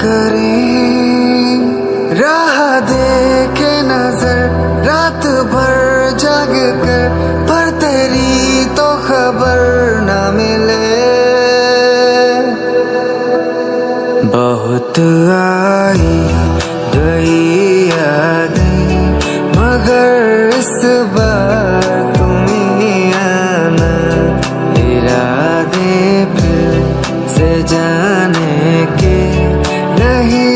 करें। राह देखे नज़र, रात भर जग कर, पर तेरी तो खबर न मिले। बहुत आई गई यादें, मगर इस बार तुम्हें आना, इरादे फिर से जाने के here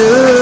do